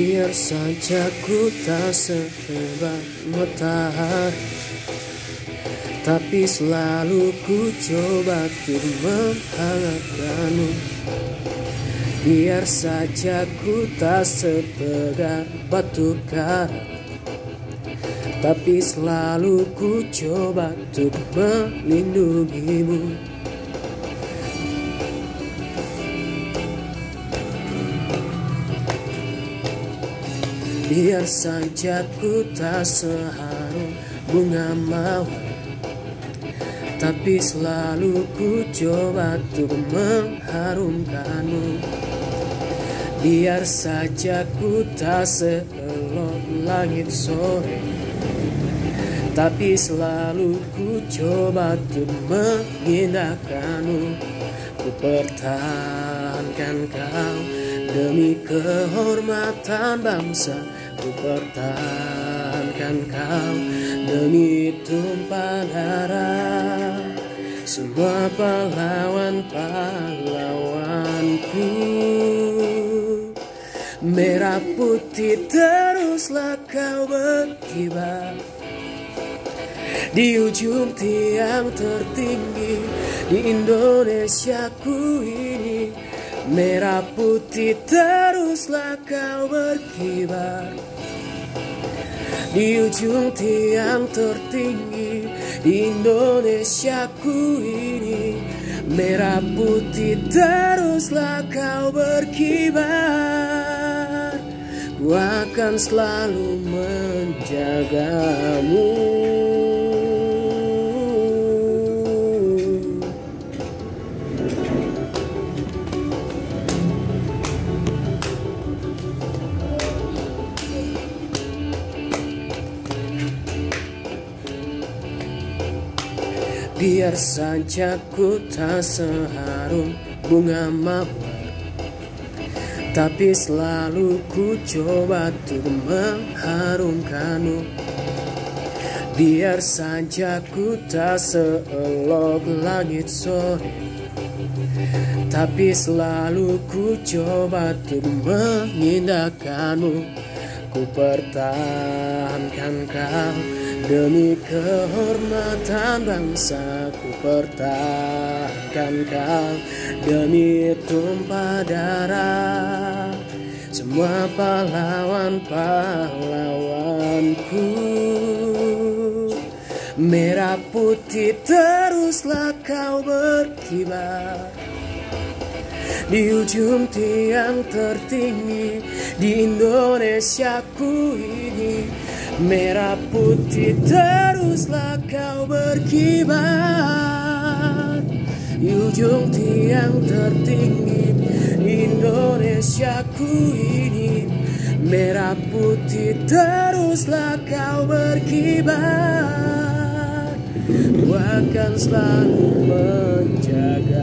Biar saja ku tak sehebat matahari Tapi selalu ku coba untuk menghangatkanmu. Biar saja ku tak setegar batu karang Tapi selalu ku coba untuk melindungimu Biar saja ku tak seharum bunga mawar Tapi selalu ku coba untuk mengharumkanmu. Biar saja ku tak seelok langit sore. Tapi selalu ku coba untuk mengindahkanmu. Ku pertahankan kau demi kehormatan bangsa Ku pertahankan kau. Demi tumpah darah Semua pahlawan-pahlawanku Merah putih teruslah kau berkibar. Di ujung tiang tertinggi di Indonesia ku ini Merah putih teruslah kau berkibar. Di ujung tiang tertinggi di Indonesia ku ini. Merah putih teruslah kau berkibar. Ku akan selalu menjagamu Biar saja ku tak seharum bunga mawar Tapi selalu ku coba untuk mengharumkanmu. Biar saja ku tak seelok langit sore. Tapi selalu ku coba untuk mengindahkanmu Ku pertahankan kau Demi kehormatan bangsa. Ku pertahankan kau Demi tumpah darah. Semua pahlawan-pahlawanku Merah putih teruslah kau berkibar di ujung tiang tertinggi di Indonesia ku ini Merah putih teruslah kau berkibar. Di ujung tiang tertinggi di Indonesia ku ini Merah putih teruslah kau berkibar. Akan selalu menjagamu